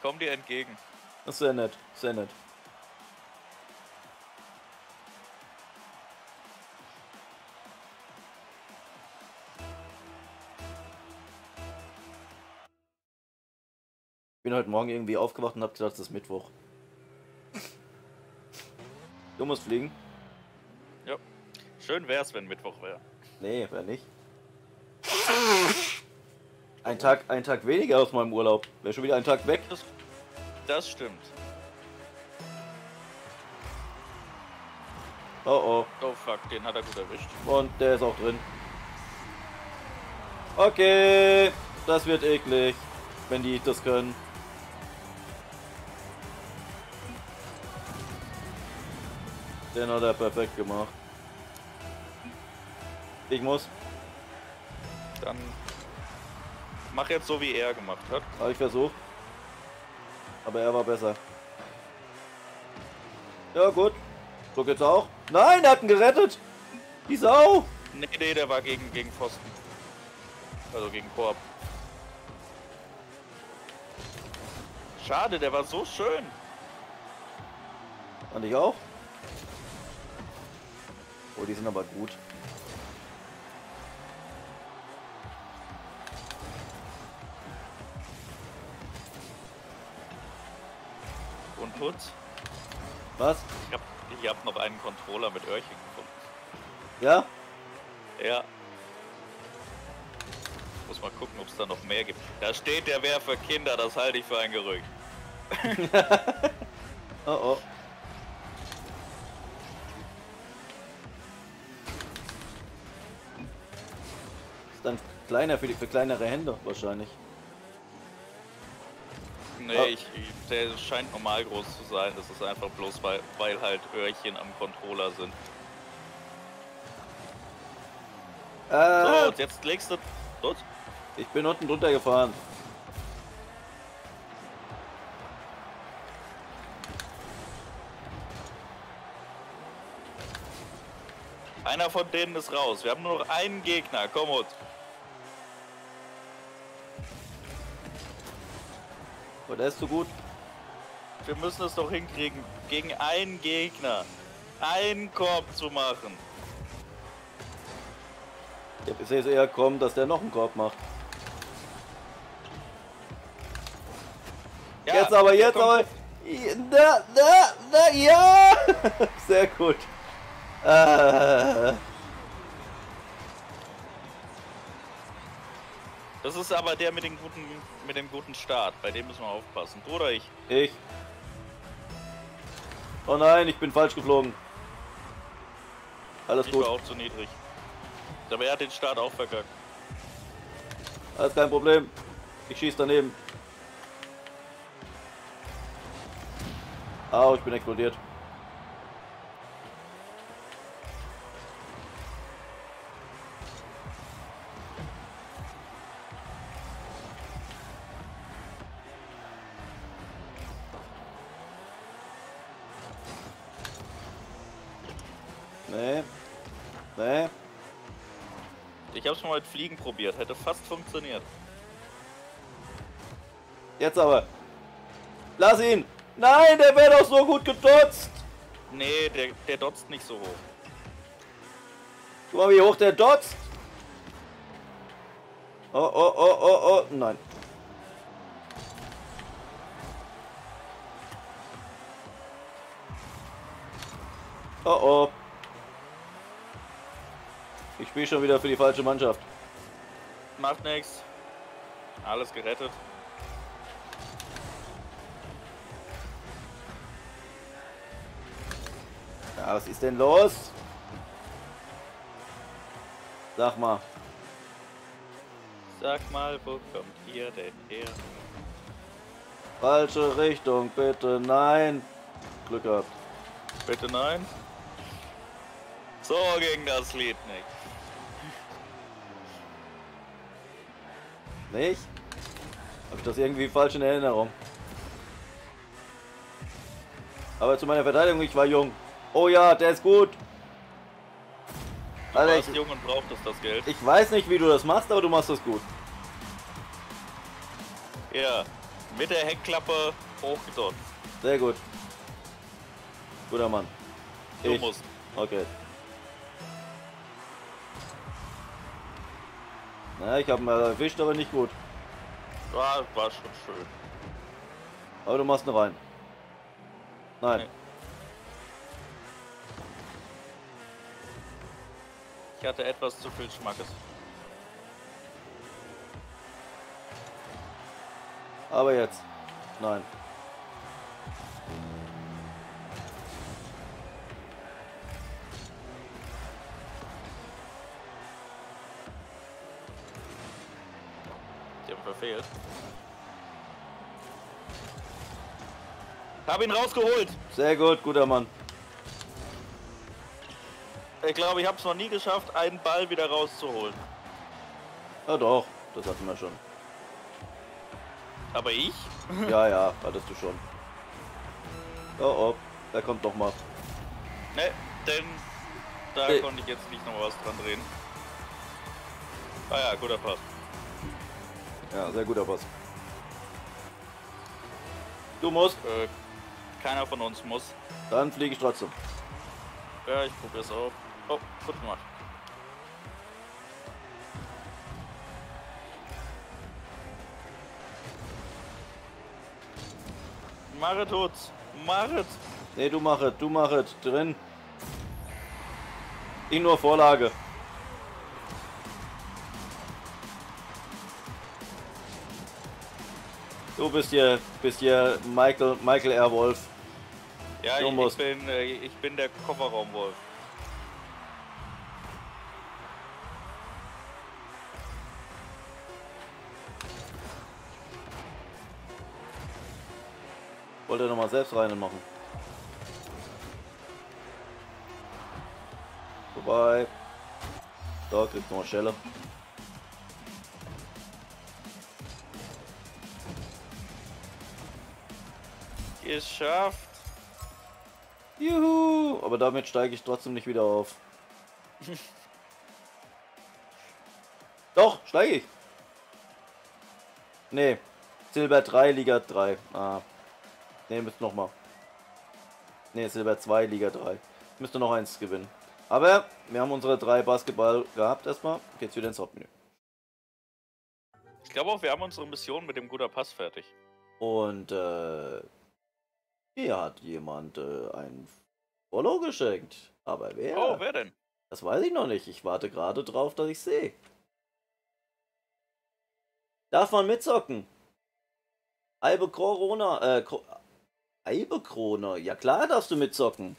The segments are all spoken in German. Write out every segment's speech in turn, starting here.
Ich komme dir entgegen. Das ist sehr nett, sehr nett. Ich bin heute Morgen irgendwie aufgewacht und hab gedacht, es ist Mittwoch. Du musst fliegen? Ja. Schön wär's, wenn Mittwoch wäre. Nee, wär nicht. Ein Tag, ein Tag weniger aus meinem Urlaub. Wäre schon wieder ein Tag weg. Das, das stimmt. Oh Oh fuck, den hat er gut erwischt. oh. Und der ist auch drin. Okay. Das wird eklig. Wenn die das können. Den hat er perfekt gemacht. Ich muss. Dann mach jetzt so, wie er gemacht hat. Habe ich versucht. Aber er war besser. Ja gut. So geht's auch. Nein, er hat ihn gerettet. Die Sau. Nee, nee, der war gegen, gegen Pfosten. Also gegen Korb. Schade, der war so schön. Fand ich auch. Oh, die sind aber gut. Putz. Was? Ich hab, ich hab noch einen Controller mit Öhrchen gefunden. Ja? Ja. Muss mal gucken, ob es da noch mehr gibt. Da steht, der wäre für Kinder, das halte ich für ein Gerücht. Oh oh. Ist dann kleiner für, die, für kleinere Hände wahrscheinlich. Nee, Ah. ich, der scheint normal groß zu sein. Das ist einfach bloß, weil, weil halt Öhrchen am Controller sind. So, Äh, und jetzt legst du... Dort? ich bin unten drunter gefahren. Einer von denen ist raus. Wir haben nur noch einen Gegner. Komm und. Oh, der ist zu gut. Wir müssen es doch hinkriegen, gegen einen Gegner einen Korb zu machen. Ich sehe es eher kommen, dass der noch einen Korb macht. Ja, jetzt aber, jetzt aber. Da, da, da, ja! Sehr gut. Äh, Das ist aber der mit, den guten, mit dem guten Start. Bei dem müssen wir aufpassen. Du oder ich? ich. Oh nein, ich bin falsch geflogen. Alles Ich gut, war auch zu niedrig. Aber er hat den Start auch verkackt. alles kein Problem. Ich schieß daneben. Au, ich bin explodiert. Nee. Nee. Ich hab's mal mit Fliegen probiert. Hätte fast funktioniert. Jetzt aber. Lass ihn! Nein, der wäre doch so gut gedotzt! Nee, der, der dotzt nicht so hoch. Guck mal, wie hoch der dotzt! Oh, oh, oh, oh, oh, nein. Oh, oh. Spiele schon wieder für die falsche Mannschaft. Macht nix. Alles gerettet. Ja, was ist denn los? Sag mal. Sag mal, wo kommt ihr denn her? Falsche Richtung, bitte. Nein. Glück gehabt. Bitte nein. So ging das Lied nicht. Nicht? Habe ich das irgendwie falsch in Erinnerung? Aber zu meiner Verteidigung, ich war jung. Oh ja, der ist gut. Du Alter, warst ich, jung und brauchtest das Geld. ich weiß nicht, wie du das machst, aber du machst das gut. Ja. Mit der Heckklappe hochgedrückt. Sehr gut. Guter Mann. Du Ich. musst. Okay. Na, ich habe mal erwischt, aber nicht gut. War, war schon schön. Aber du machst eine rein. Nein. Nee. Ich hatte etwas zu viel Schmackes. Aber jetzt. Nein. Verfehlt. Hab ihn rausgeholt. Sehr gut, guter Mann. Ich glaube, ich habe es noch nie geschafft, einen Ball wieder rauszuholen. Ja doch, das hatten wir schon. Aber ich? Ja, ja, hattest du schon. Oh, oh, da kommt noch mal. Ne, denn da Nee. konnte ich jetzt nicht noch was dran drehen. Ah ja, guter Pass. Ja, sehr guter Pass. Du musst, Äh, keiner von uns muss. dann fliege ich trotzdem. Ja, ich probier's auch. Oh, gut gemacht. Mache tut's. Mache Nee, du mach es, du mach es. Drin. Ich nur Vorlage. Du bist hier, bist hier Michael, Michael R. Wolf. Ja, ich, ich, bin, äh, ich bin der Kofferraumwolf. Wollte noch mal selbst rein machen. Vorbei. Da kriegst du noch Schelle. Geschafft. Juhu! Aber damit steige ich trotzdem nicht wieder auf. Doch, steige ich. Nee. Silber 3, Liga 3. Ah. Nee, müsst noch mal. Nee, Silber 2, Liga 3. Müsste noch eins gewinnen. Aber wir haben unsere drei Basketball gehabt erstmal. Geht's wieder ins Hauptmenü. Ich glaube auch, wir haben unsere Mission mit dem guter Pass fertig. Und äh, hier hat jemand äh, ein Follow geschenkt. Aber wer? Oh, wer denn? Das weiß ich noch nicht. Ich warte gerade drauf, dass ich sehe. Darf man mitzocken? Albe Corona, äh, Cro Albe Krone. Ja klar darfst du mitzocken.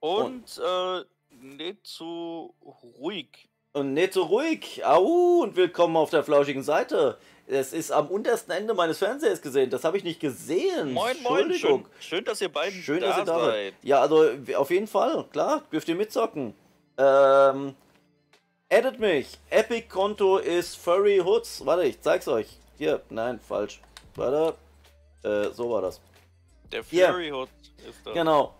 Und, äh, nicht zu ruhig. Und nicht so ruhig. Au, und willkommen auf der flauschigen Seite. Es ist am untersten Ende meines Fernsehers gesehen. Das habe ich nicht gesehen. Moin, moin. Schön, schön, dass ihr beiden Schön, da dass ihr da seid. seid. Ja, also auf jeden Fall, klar, dürft ihr mitzocken. Ähm, edit mich. Epic-Konto ist Furry Hoods. Warte, ich zeig's euch. Hier, nein, falsch. Warte. Äh, so war das. Der. Fury Hood ist da. Genau.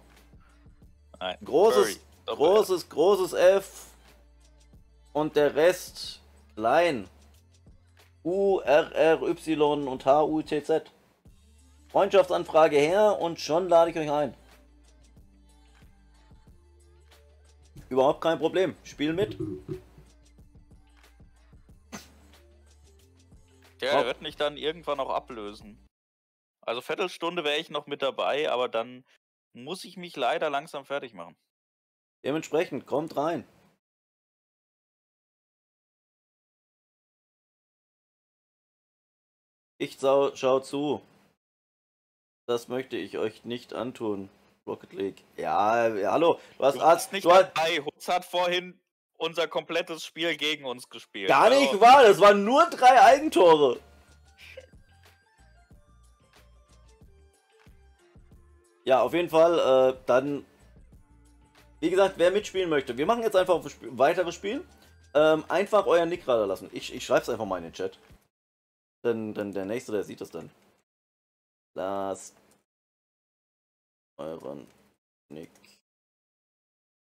Nein, Großes, Furry. Großes, großes F. Und der Rest klein. U, R, R, Y und H, U, T, Z. Freundschaftsanfrage her und schon lade ich euch ein. Überhaupt kein Problem. Spiel mit. Ja, Top. er wird mich dann irgendwann auch ablösen. Also Viertelstunde wäre ich noch mit dabei, aber dann muss ich mich leider langsam fertig machen. Dementsprechend kommt rein. Ich schau, schau zu. Das möchte ich euch nicht antun. Rocket League. Ja, ja hallo. Du hast, Du Arzt, nicht du hast dabei. Hutz hat vorhin unser komplettes Spiel gegen uns gespielt. gar Also, nicht wahr. Das waren nur drei Eigentore. Ja, auf jeden Fall. Äh, dann, wie gesagt, wer mitspielen möchte, wir machen jetzt einfach ein weiteres Spiel. Ähm, einfach euren Nick gerade lassen. Ich, ich schreibe es einfach mal in den Chat. Denn, denn der nächste, der sieht es dann. Lasst euren Nick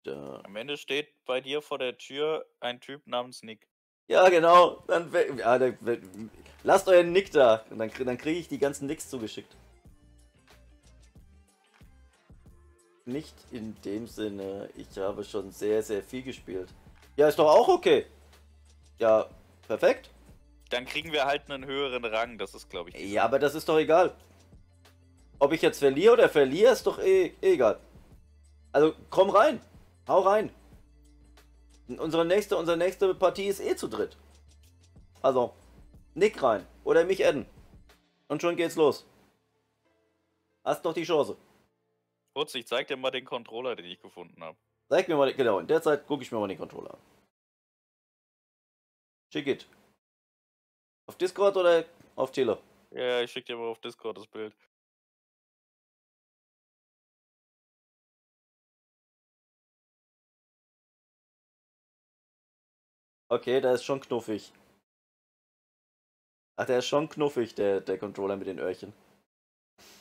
da. Am Ende steht bei dir vor der Tür ein Typ namens Nick. Ja, genau. Dann, ja, we- Lasst euren Nick da. Und dann, dann kriege ich die ganzen Nicks zugeschickt. Nicht in dem Sinne, ich habe schon sehr, sehr viel gespielt. Ja, ist doch auch okay. Ja, perfekt. Dann kriegen wir halt einen höheren Rang, das ist glaube ich. Ja, aber das ist doch egal. Ob ich jetzt verliere oder verliere, ist doch eh, eh egal. Also komm rein. Hau rein. Unsere nächste, unsere nächste Partie ist eh zu dritt. Also, Nick rein. Oder mich adden. Und schon geht's los. Hast doch die Chance. Kurz, ich zeig dir mal den Controller, den ich gefunden habe. Zeig mir mal, genau, in der Zeit gucke ich mir mal den Controller an. Schick it. Auf Discord oder auf Tele? Ja, ich schick dir mal auf Discord das Bild. Okay, der ist schon knuffig. Ach, der ist schon knuffig, der, der Controller mit den Öhrchen.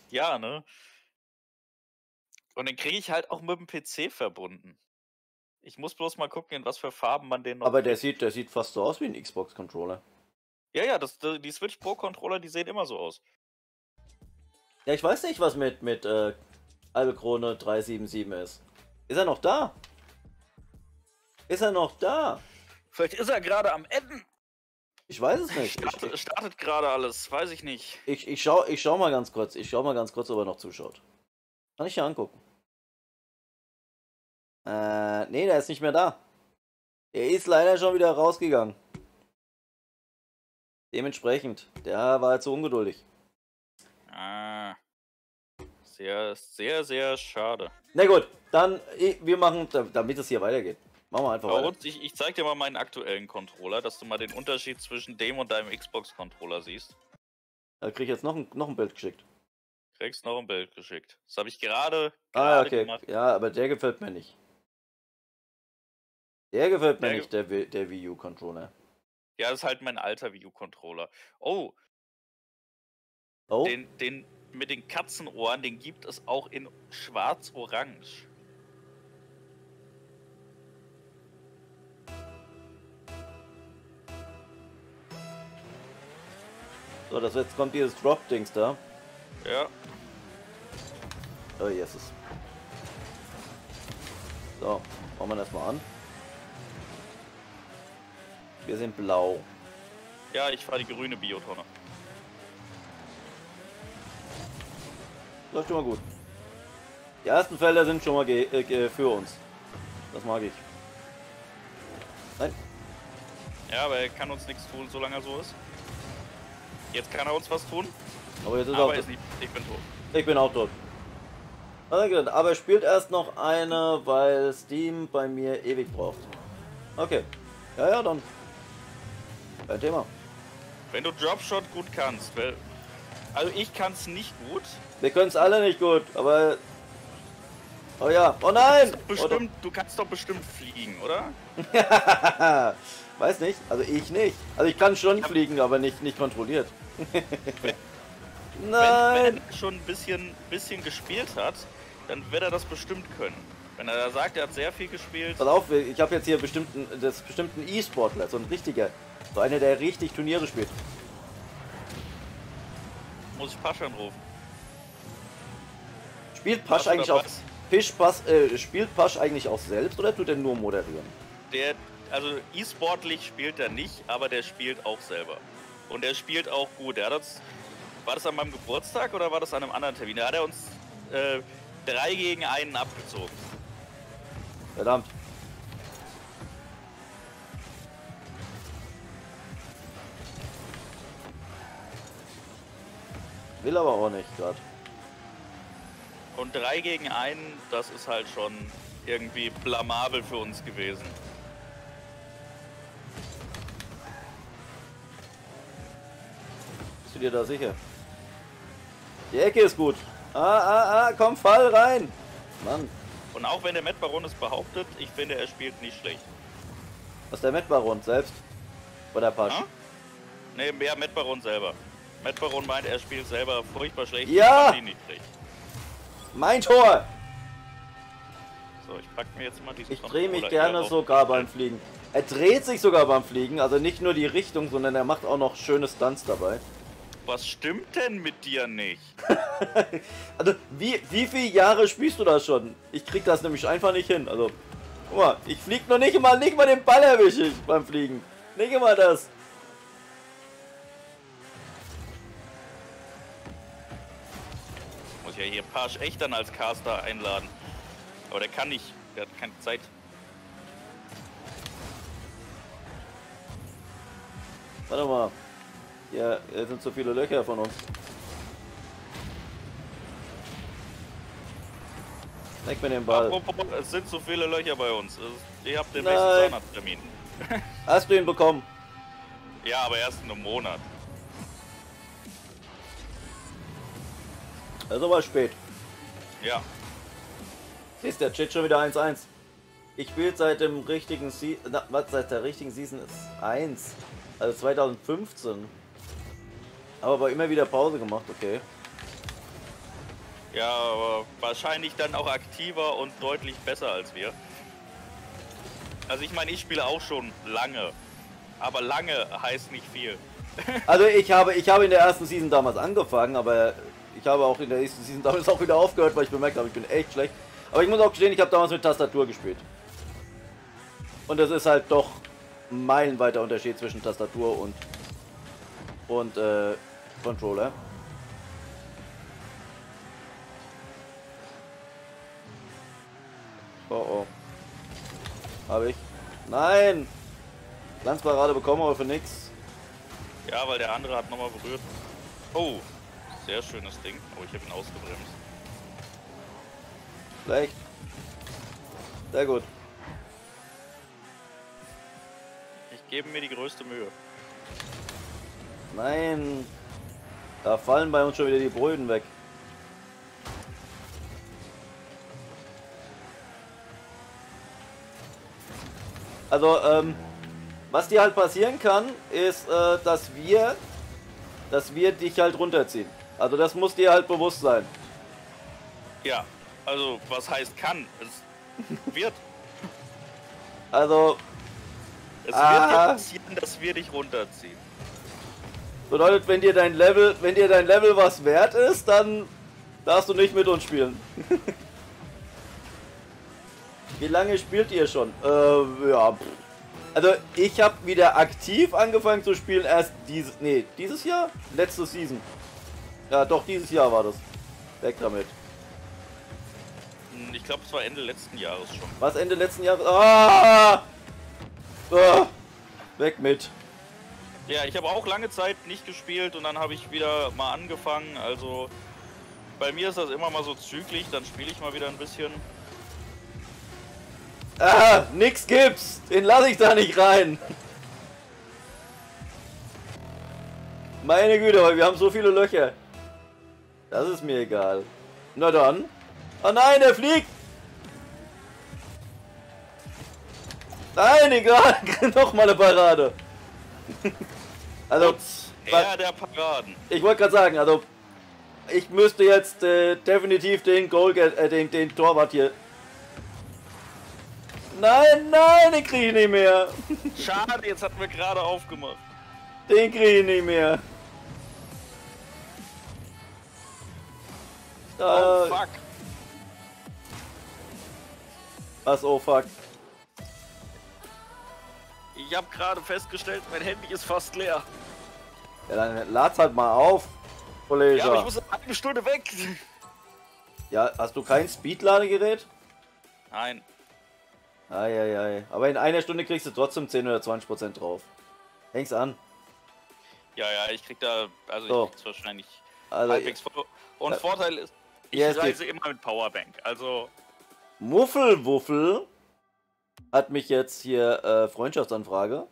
Ja, ne? Und den kriege ich halt auch mit dem PC verbunden. Ich muss bloß mal gucken, in was für Farben man den noch. Aber der sieht, der sieht fast so aus wie ein Xbox-Controller. Ja, ja, das, die Switch Pro-Controller, die sehen immer so aus. Ja, ich weiß nicht, was mit, mit äh, Albekrone 377 ist. Ist er noch da? Ist er noch da? Vielleicht ist er gerade am Enden. Ich weiß es nicht. Startet, ich, startet gerade alles, weiß ich nicht. Ich, ich, schau, ich schau mal ganz kurz. Ich schau mal ganz kurz, ob er noch zuschaut. Kann ich ja angucken. Äh, nee, der ist nicht mehr da. Er ist leider schon wieder rausgegangen. Dementsprechend, der war jetzt so ungeduldig. Ah. Sehr, sehr, sehr schade. Na gut, dann, wir machen, damit es hier weitergeht. Machen wir einfach weiter. Und ich, ich zeig dir mal meinen aktuellen Controller, dass du mal den Unterschied zwischen dem und deinem Xbox-Controller siehst. Da krieg ich jetzt noch ein, noch ein Bild geschickt. Kriegst noch ein Bild geschickt. Das habe ich gerade. Ah, okay. Gemacht. Ja, aber der gefällt mir nicht. Der gefällt mir der nicht, der, der Wii U-Controller. Ja, das ist halt mein alter Wii U-Controller. Oh. Oh. Den, den mit den Katzenohren, den gibt es auch in schwarz-orange. So, das jetzt kommt dieses Drop-Dings da. Ja. Oh, Jesus. So, machen wir das mal an. Wir sind blau. Ja, ich fahre die grüne Biotonne. Läuft schon mal gut. Die ersten Felder sind schon mal äh, für uns. Das mag ich. Nein. Ja, aber er kann uns nichts tun, solange er so ist. Jetzt kann er uns was tun. Aber jetzt ist aber er ist nicht, ich bin tot. Ich bin auch tot. Aber er spielt erst noch eine, weil Steam bei mir ewig braucht. Okay. Ja, ja, dann kein Thema. Wenn du Dropshot gut kannst, weil, also ich kann es nicht gut. Wir können es alle nicht gut, aber Oh ja, oh nein! Du, bestimmt, du kannst doch bestimmt fliegen, oder? Weiß nicht, also ich nicht. Also ich kann schon fliegen, aber nicht, nicht kontrolliert. nein! Wenn, wenn er schon ein bisschen, bisschen gespielt hat, dann wird er das bestimmt können. Wenn er da sagt, er hat sehr viel gespielt. Pass auf, ich habe jetzt hier bestimmten, das bestimmten E-Sportler, so ein richtiger. So einer, der richtig Turniere spielt. Muss ich Pasch anrufen. Spielt Pasch eigentlich auch. Fisch Pasch, äh, spielt Pasch eigentlich auch selbst oder tut er nur moderieren? Der, also e-sportlich spielt er nicht, aber der spielt auch selber. Und er spielt auch gut. Er hat uns, war das an meinem Geburtstag oder war das an einem anderen Termin? Da hat er uns äh, drei gegen einen abgezogen. Verdammt. Will aber auch nicht gerade. Und 3 gegen 1, das ist halt schon irgendwie blamabel für uns gewesen. Bist du dir da sicher? Die Ecke ist gut. Ah, ah, ah, komm, fall rein. Mann. Und auch wenn der Matt Baron es behauptet, ich finde, er spielt nicht schlecht. Was der Matt Baron selbst? Oder Pasch? Ja? Ne, mehr Matt Baron selber. Matt Baron meint, er spielt selber furchtbar schlecht. Ja! Mein Tor! So, ich pack mir jetzt mal diesen Ich drehe mich gerne sogar beim Fliegen. Er dreht sich sogar beim Fliegen, also nicht nur die Richtung, sondern er macht auch noch schöne Stunts dabei. Was stimmt denn mit dir nicht? also, wie, wie viele Jahre spielst du das schon? Ich krieg das nämlich einfach nicht hin. Also, guck mal, ich flieg noch nicht mal, nicht mal den Ball erwische ich beim Fliegen. Nicht immer das. Muss ja hier Pasch echt dann als Caster einladen. Aber der kann nicht, der hat keine Zeit. Warte mal. Ja, hier sind so viele Löcher von uns. Weg mit dem Ball. Apropos, es sind so viele Löcher bei uns. Ich hab den nächsten Zahnarzttermin. Hast du ihn bekommen? Ja, aber erst in einem Monat. Also war spät. Ja. Siehst der Chat schon wieder 1-1. Ich spiele seit dem richtigen Se Na, was seit der richtigen Season ist 1. Also 2015. Aber immer wieder Pause gemacht, okay. Ja, aber wahrscheinlich dann auch aktiver und deutlich besser als wir. Also ich meine, ich spiele auch schon lange. Aber lange heißt nicht viel. also ich habe, ich habe in der ersten Season damals angefangen, aber ich habe auch in der nächsten Season damals auch wieder aufgehört, weil ich bemerkt habe, ich bin echt schlecht. Aber ich muss auch gestehen, ich habe damals mit Tastatur gespielt. Und das ist halt doch meilenweiter Unterschied zwischen Tastatur und und äh, Controller. Oh oh. Habe ich. Nein! Glanzparade bekommen, aber für nix. Ja, weil der andere hat nochmal berührt. Oh, sehr schönes Ding. Oh, ich habe ihn ausgebremst. Schlecht. Sehr gut. Ich gebe mir die größte Mühe. Nein. Da fallen bei uns schon wieder die Bröden weg. Also, ähm, was dir halt passieren kann, ist, äh, dass wir, dass wir dich halt runterziehen. Also das muss dir halt bewusst sein. Ja, also was heißt kann? Es wird. Also. Es ah, wird dir passieren, dass wir dich runterziehen. Bedeutet, wenn dir dein Level, wenn dir dein Level was wert ist, dann darfst du nicht mit uns spielen. Wie lange spielt ihr schon? Äh, ja. Also ich habe wieder aktiv angefangen zu spielen erst dieses, nee, dieses Jahr, letzte Season. Ja, doch dieses Jahr war das. Weg damit. Hm, ich glaube, es war Ende letzten Jahres schon. Was Ende letzten Jahres? Ah! ah! Weg mit. Ja, ich habe auch lange Zeit nicht gespielt und dann habe ich wieder mal angefangen. Also bei mir ist das immer mal so zügig, dann spiele ich mal wieder ein bisschen. Ah, nix gibt's. Den lasse ich da nicht rein. Meine Güte, wir haben so viele Löcher. Das ist mir egal. Na dann. Oh nein, er fliegt. Nein, egal. Noch mal eine Parade. also, er der Paraden. Ich wollte gerade sagen, also ich müsste jetzt äh, definitiv den Goal, äh, den, den Torwart hier Nein, nein, den kriege ich nicht mehr. Schade, jetzt hatten wir gerade aufgemacht. Den kriege ich nicht mehr. Oh fuck. Was oh fuck? Ich habe gerade festgestellt, mein Handy ist fast leer. Ja, dann lad's halt mal auf, Kollege. Ja, aber ich muss eine Stunde weg. Ja, hast du kein Speedladegerät? Nein. Eieiei. Aber in einer Stunde kriegst du trotzdem 10 oder 20 Prozent drauf. Häng's an. Ja, ja, ich krieg da, also so. ich krieg's wahrscheinlich also, halbwegs vor. Und äh, Vorteil ist, ich ja, reise immer mit Powerbank, also... Muffelwuffel hat mich jetzt hier äh, Freundschaftsanfrage.